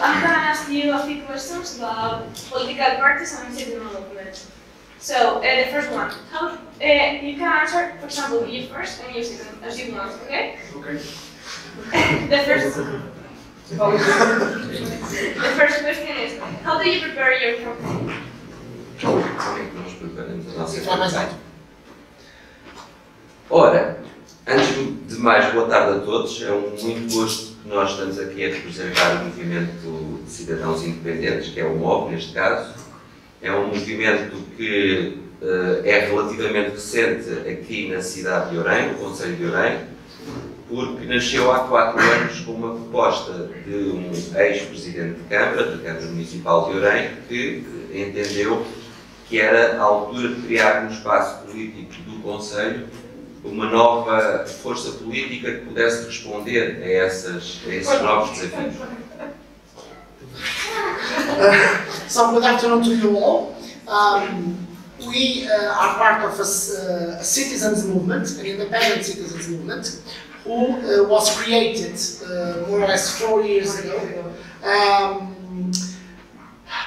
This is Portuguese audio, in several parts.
I'm gonna ask you a few questions about political parties and citizen movement. So uh, the first one, how uh, you can answer, for example, you first and you second, as you want, okay? Okay. the first, the first question is, how do you prepare your campaign? Como é que nós preparamos a nossa Se vai mais alto. Ora, antes de mais, boa tarde a todos. É um muito gosto que nós estamos aqui a representar o movimento de cidadãos independentes, que é o MOV, neste caso. É um movimento que eh, é relativamente recente aqui na cidade de Orem, no Conselho de Orem, porque nasceu há quatro anos com uma proposta de um ex-presidente de Câmara, da Câmara Municipal de Orem, que entendeu que era a altura de criar um espaço político do Conselho uma nova força política que pudesse responder a, essas, a esses novos desafios. So good afternoon to you all. Um, we uh, are part of a, uh, a citizens movement, an independent citizens movement, who uh, was created uh, more or less four years ago um,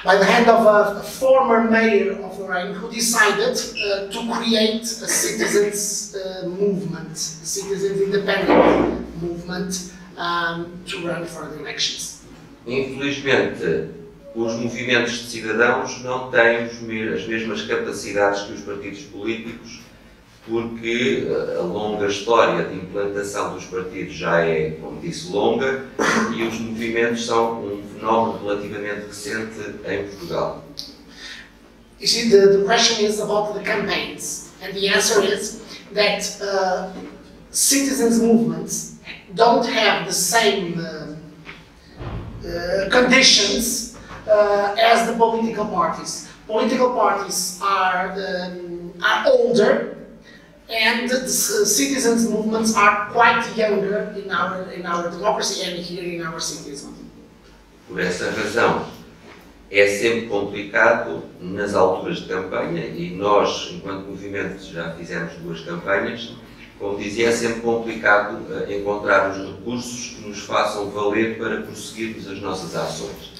by the hand of a, a former mayor of Lorraine who decided uh, to create a citizens uh, movement, a citizens independent movement um, to run for the elections. Infelizmente, os movimentos de cidadãos não têm as mesmas capacidades que os partidos políticos, porque eh, a longa história de implantação dos partidos já é, como disse, longa e os movimentos são um fenómeno relativamente recente em Portugal. You see, the, the question is about the campaigns, and the answer is that uh, citizens' movements don't have the same uh, uh, conditions uh, as the political parties. Political parties are, um, are older, and the c- citizens' movements are quite younger in our, in our democracy and here in our cities. Por essa razão, é sempre complicado nas alturas de campanha e nós, enquanto movimento, já fizemos duas campanhas. Como dizia, é sempre complicado eh, encontrar os recursos que nos façam valer para prosseguirmos as nossas ações.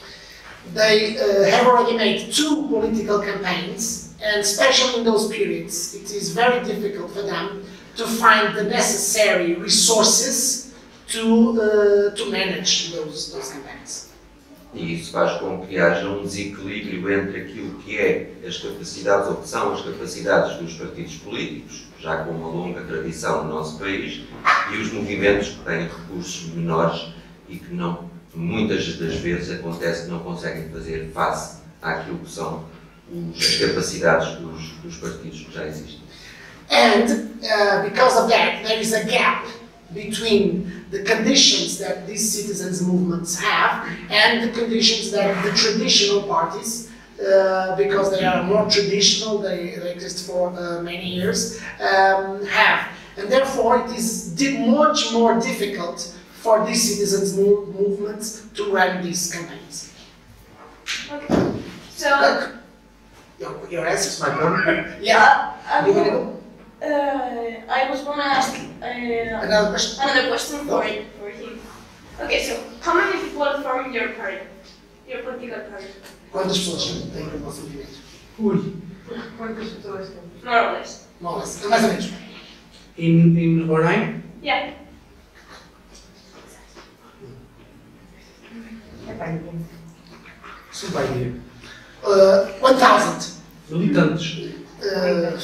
They uh, have already made two political campaigns, and especially in those periods, it is very difficult for them to find the necessary resources to, uh, to manage those, those. E isso faz com que haja um desequilíbrio entre aquilo que é as capacidades, ou que são as capacidades dos partidos políticos, já com uma longa tradição no nosso país, e os movimentos que têm recursos menores e que não, muitas das vezes acontece que não conseguem fazer face àquilo que são as capacidades dos, dos partidos que já existem. And uh, because of that, there is a gap between the conditions that these citizens' movements have and the conditions that the traditional parties, uh, because they are more traditional, they, they exist for uh, many years, um, have. And therefore, it is much more difficult for these citizens' mo- movements to run these campaigns. Okay. So, Look, your, your answers, My turn? Yeah, uh, you wanna go? uh, I was gonna ask uh, Another question? another question for, for him. Okay, so how many people form your party? Your political party? Quantas pessoas têm no vosso movimento? Ui. Quantas pessoas têm? More or less. More or less. Mais ou menos. In, in Orem, Yeah. É pá, ninguém. isso vai dizer. Uh, 1000. Militantes. Uh,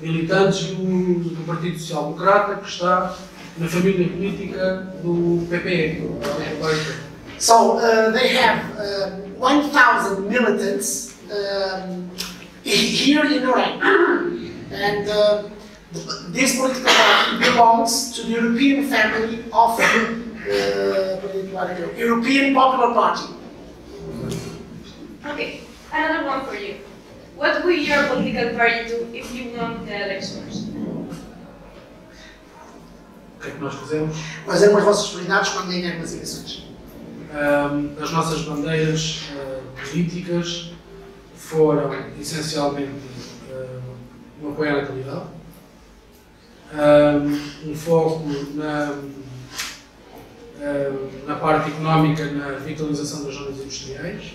Militantes do, do Partido Social Democrata, que está na família política do PPE. so uh, they have um, 1000 militants um, here in Iran. And uh, this political party belongs to the European family of uh, European Popular Party. Okay, another one for you. What will your political party do if you won the elections? O que é que nós fazemos? Quais eram as vossas prioridades quando ganharam as eleições? As nossas bandeiras ah, políticas foram essencialmente ah, um apoio à natalidade, um foco na eh, na parte económica, na revitalização das zonas industriais.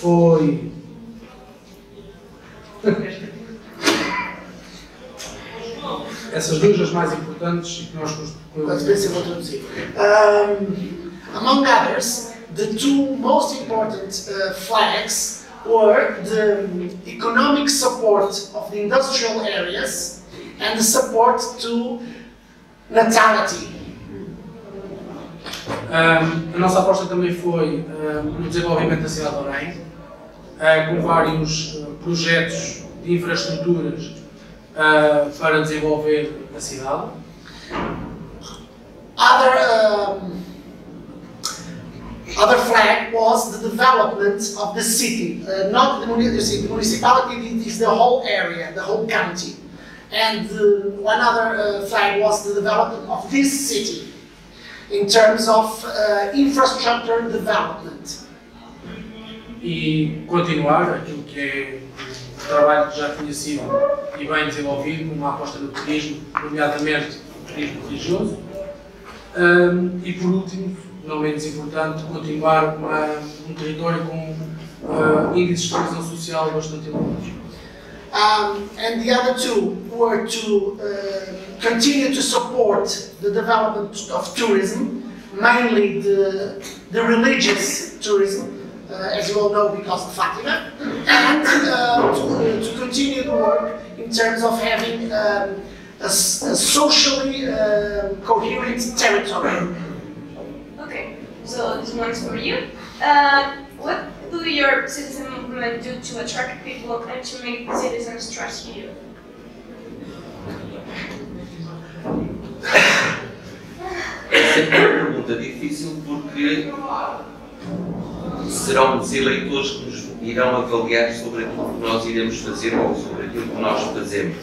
Foi essas duas as mais importantes e que nós traduzir. Um, among others, the two most important uh, flags were the economic support of the industrial areas and the support to natality. Um, a nossa aposta também foi um, no desenvolvimento da cidade de Orem, com vários uh, projetos de infraestruturas uh, para desenvolver cidade. Other, um, other flag was the development of the city, uh, not the, muni- you see, the municipality it is the whole area, the whole county. And uh, one other uh, flag was the development of this city in terms of uh, infrastructure development. E continuar aquilo que é o trabalho que já tinha sido e bem desenvolvido, uma aposta no turismo, nomeadamente o turismo religioso. Um, e por último, não menos importante, continuar uma, um território com uh, índices de coesão social bastante elevados. Um, and the other two were to uh, continue to support the development of tourism, mainly the, the religious tourism, as you all know because of Fatima, and uh, to, to continue the work in terms of having um, a, s- a socially uh, coherent territory. Okay, so this one's for you. Uh, what do your citizen movement do to attract people and to make citizens trust you? É sempre uma pergunta difícil porque serão os eleitores que nos irão avaliar sobre aquilo que nós iremos fazer ou sobre aquilo que nós fazemos.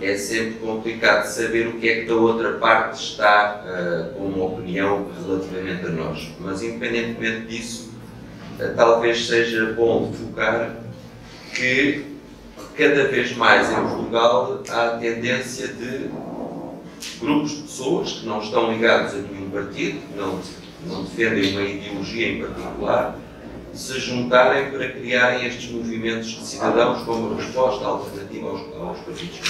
É sempre complicado saber o que é que da outra parte está ah, com uma opinião relativamente a nós. Mas, independentemente disso, ah, talvez seja bom focar que cada vez mais em Portugal há a tendência de grupos de pessoas que não estão ligados a nenhum partido, não, não defendem uma ideologia em particular, se juntarem para criarem estes movimentos de cidadãos como resposta alternativa aos, aos partidos.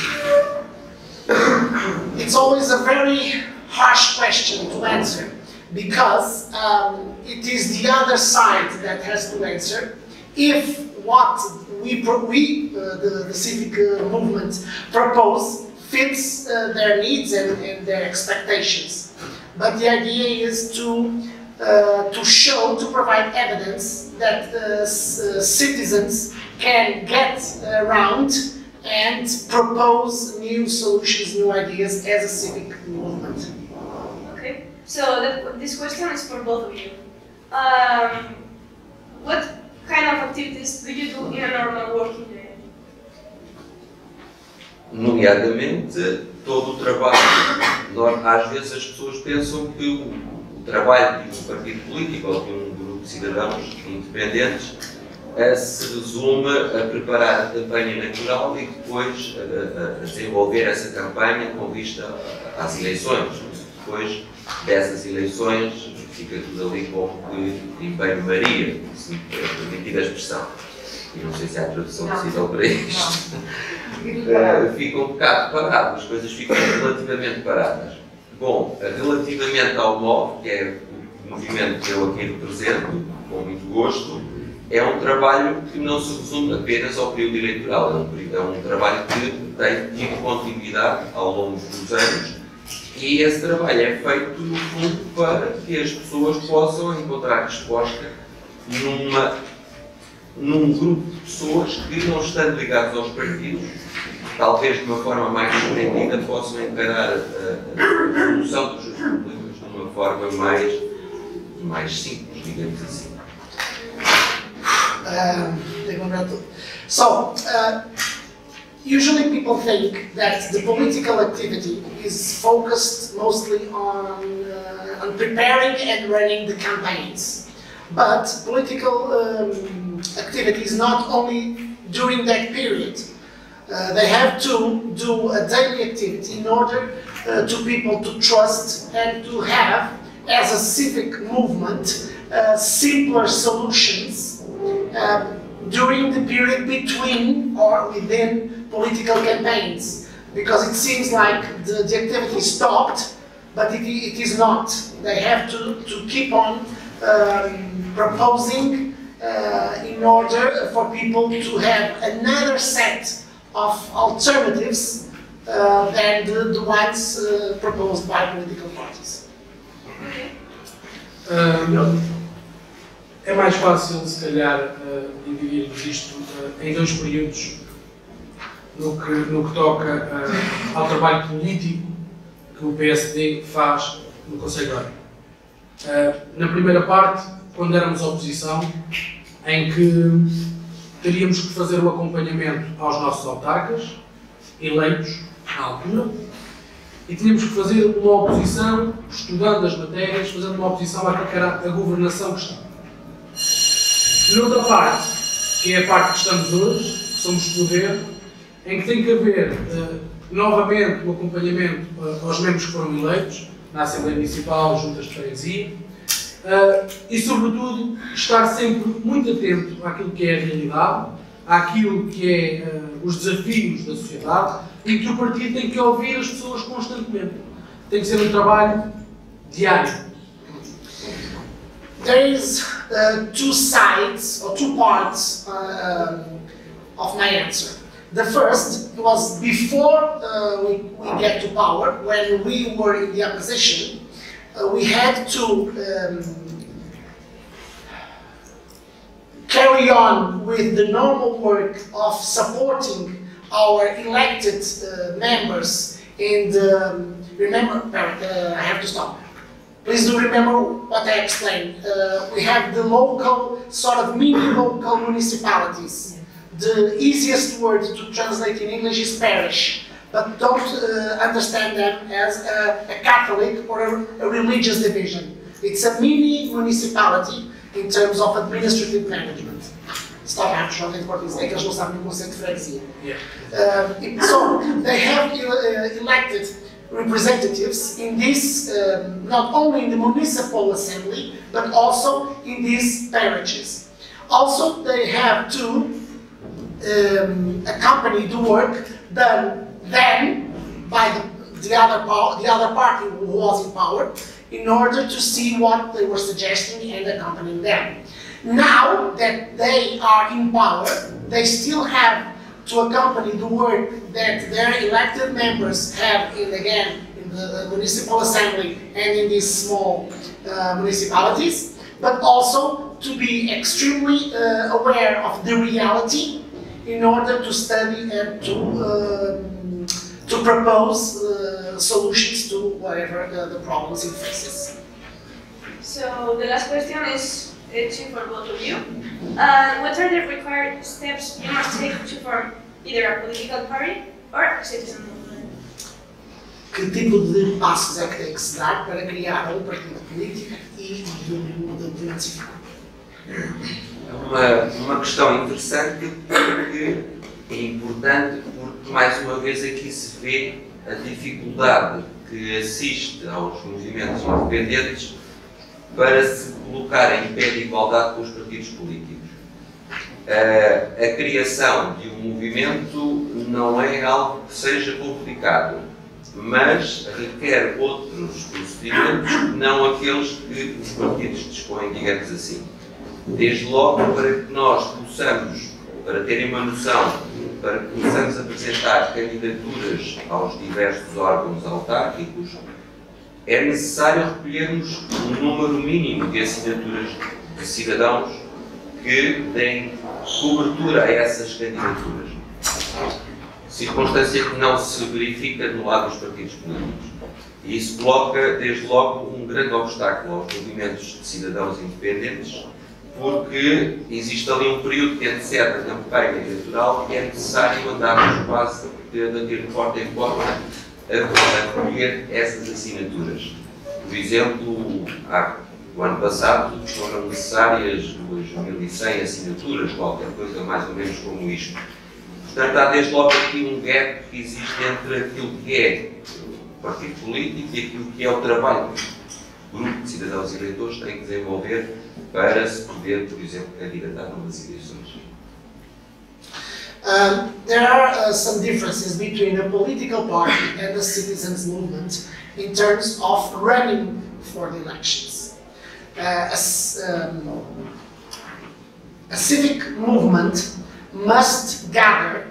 It's always a very harsh question to answer because um, it is the other side that has to answer. If what we, we uh, the, the civic uh, movement propose fits uh, their needs and, and their expectations. But the idea is to uh, to show, to provide evidence that uh, s- citizens can get around and propose new solutions, new ideas as a civic movement. Okay, so that, this question is for both of you. Um, what kind of activities do you do in a normal working day? Nomeadamente, todo o trabalho. Nor- Às vezes as pessoas pensam que o, trabalho de um partido político ou de um grupo de cidadãos independentes eh, se resume a preparar a campanha natural e depois a, a- a desenvolver essa campanha com vista às eleições. Depois dessas eleições fica tudo ali como que em banho-maria, se me permitida a expressão. E não sei se há tradução possível para isto. Não. Eh, fica um bocado parado, as coisas ficam relativamente paradas. Bom, eh, relativamente ao MOV, que é o movimento que eu aqui represento, com muito gosto, é um trabalho que não se resume apenas ao período eleitoral, é um, é um trabalho que tem tido continuidade ao longo dos anos e esse trabalho é feito, no fundo, para que as pessoas possam encontrar resposta numa, num grupo de pessoas que, não estando ligados aos partidos, talvez de uma forma mais possam encarar a, a- dos seus problemas de uma forma mais, mais simples, digamos assim. Um, So, uh, usually people think that the political activity is focused mostly on, uh, on preparing and running the campaigns. But political um, activity is not only during that period. Uh, they have to do a daily activity in order uh, to people to trust and to have, as a civic movement, uh, simpler solutions um, during the period between or within political campaigns. Because it seems like the, the activity stopped, but it, it is not. They have to, to keep on um, proposing uh, in order for people to have another set of alternatives uh, than the, the ones uh, proposed by political parties. Hum, é mais fácil, se calhar, uh, dividirmos isto uh, em dois períodos no que, no que toca uh, ao trabalho político que o PSD faz no Conselho de Uh, na primeira parte, quando éramos oposição, em que teríamos que fazer o acompanhamento aos nossos autarcas, eleitos na altura, e tínhamos que fazer uma oposição, estudando as matérias, fazendo uma oposição àquilo que a governação que está. Noutra parte, que é a parte que estamos hoje, que somos poder, em que tem que haver uh, novamente o um acompanhamento uh, aos membros que foram eleitos, na Assembleia Municipal, juntas de freguesia, uh, e sobretudo estar sempre muito atento àquilo que é a realidade, àquilo que é os desafios da sociedade, e que o partido tem que ouvir as pessoas constantemente. Tem que ser um trabalho diário. There is uh, two sides or two parts uh, of my answer. The first was before uh, we, we get to power, when we were in the opposition, uh, we had to um, carry on with the normal work of supporting our elected uh, members and um, remember, uh, I have to stop. Please do remember what I explained. Uh, we have the local, sort of mini local municipalities. The easiest word to translate in English is parish, but don't uh, understand them as a, a Catholic or a, a religious division. It's a mini municipality in terms of administrative management. Estava a achar em português, é que eles não sabem o conceito de freguesia. So, they have uh, elected representatives in this, um, not only in the municipal assembly, but also in these parishes. Also, they have to um, accompany the work done then by the, the, other the other party who was in power in order to see what they were suggesting and accompanying them. Now that they are in power, they still have to accompany the work that their elected members have in again in the municipal assembly and in these small uh, municipalities, but also to be extremely uh, aware of the reality in order to study and to um, to propose uh, solutions to whatever the, the problems it faces. So the last question is it's for both of you. Uh, what are the required steps you must take to form either a political party or a citizen movement? Que tipo de passos é que tem que se dar para criar um partido político e um movimento cívico? É uma, uma questão interessante porque é importante porque mais uma vez aqui se vê a dificuldade que assiste aos movimentos independentes para se colocar em pé de igualdade com os partidos políticos. Uh, a criação de um movimento não é algo que seja complicado, mas requer outros procedimentos, não aqueles que os partidos dispõem, digamos assim. Desde logo, para que nós possamos, para terem uma noção, para que possamos apresentar candidaturas aos diversos órgãos autárquicos, é necessário recolhermos um número mínimo de assinaturas de cidadãos que deem cobertura a essas candidaturas. Circunstância que não se verifica no lado dos partidos políticos. E isso coloca, desde logo, um grande obstáculo aos movimentos de cidadãos independentes, porque existe ali um período que antecede a campanha eleitoral e é necessário andarmos quase de, de, de porta em porta a recolher essas assinaturas. Por exemplo, há, o ano passado foram necessárias 2.100 assinaturas, qualquer coisa mais ou menos como isto. Portanto, há desde logo aqui um gap que existe entre aquilo que é o partido político e aquilo que é o trabalho eleitores tem que desenvolver para se poder, por exemplo, candidatar a eleições. Um, there are uh, some differences between a political party and a citizens movement in terms of running for the elections. Uh, as, um, a civic movement must gather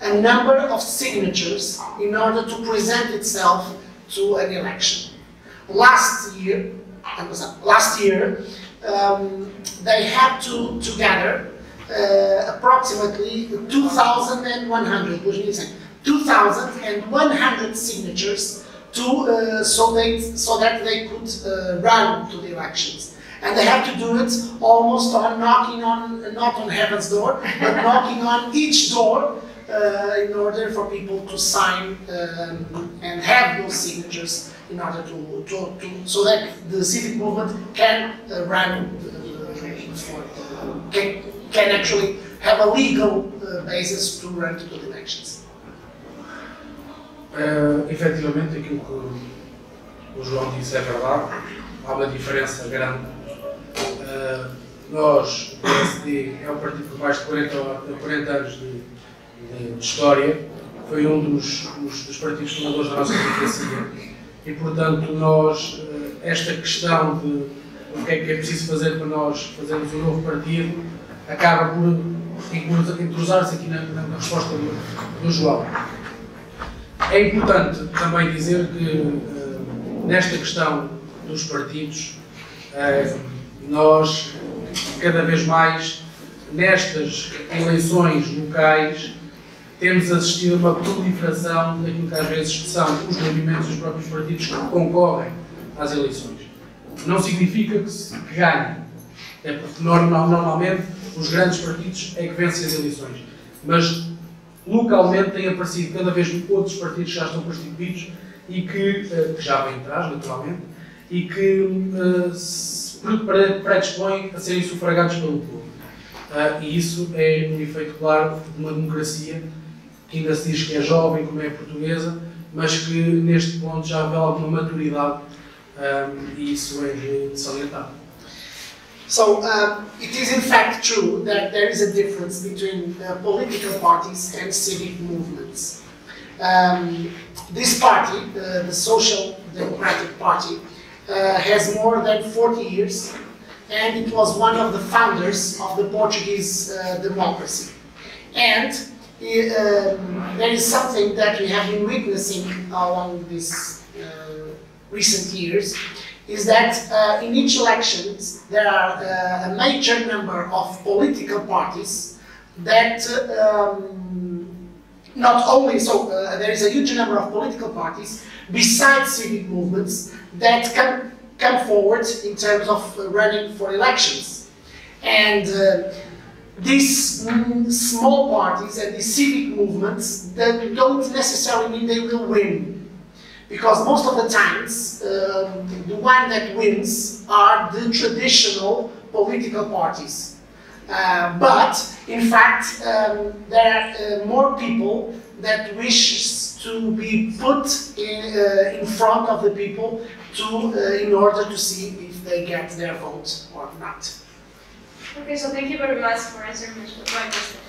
a number of signatures in order to present itself to an election. Last year, last year, um, they had to, to gather uh, approximately 2,100, which means 2,100 signatures to, uh, so, they, so that they could uh, run to the elections. And they had to do it almost on knocking on, not on heaven's door, but knocking on each door uh, in order for people to sign um, and have those signatures in order to, to, to so that the civic movement can uh, run for, can, can actually have a legal uh, basis to run to the elections. Uh, efetivamente, aquilo que o João disse é verdade. Há uma diferença grande. Uh, nós, o PSD, é um partido com mais de 40, 40 anos de, de, de, história. Foi um dos, dos, dos, partidos fundadores da nossa democracia. E, portanto, nós, uh, esta questão de o que é que é preciso fazer para nós fazermos um novo partido, acaba por entrosar-se aqui na, na, resposta do, do, João. É importante também dizer que uh, nesta questão dos partidos, uh, nós cada vez mais nestas eleições locais temos assistido a uma proliferação daquilo que às vezes são os movimentos dos próprios partidos que concorrem às eleições. Não significa que, se, ganhem, é porque normal, normalmente os grandes partidos é que vencem as eleições. Mas localmente têm aparecido cada vez outros partidos que já estão constituídos e que, eh, que já vêm atrás, naturalmente, e que uh, se predispõem a serem sufragados pelo povo. Uh, e isso é um efeito claro de uma democracia que ainda se diz que é jovem, como é portuguesa, mas que neste ponto já vê alguma maturidade um, e isso é de salientar. So uh, it is in fact true that there is a difference between uh, political parties and civic movements. Um, this party, uh, the Social Democratic Party, uh, has more than 40 years and it was one of the founders of the Portuguese uh, democracy. And um, there is something that we have been witnessing along these uh, recent years is that uh, in each elections there are uh, a major number of political parties that um, not only, so uh, there is a huge number of political parties besides civic movements that come, come forward in terms of uh, running for elections. And uh, these small parties and these civic movements that don't necessarily mean they will win because most of the times, um, the one that wins are the traditional political parties. Uh, but, in fact, um, there are uh, more people that wishes to be put in, uh, in front of the people to, uh, in order to see if they get their vote or not. Okay, so thank you very much for answering my question.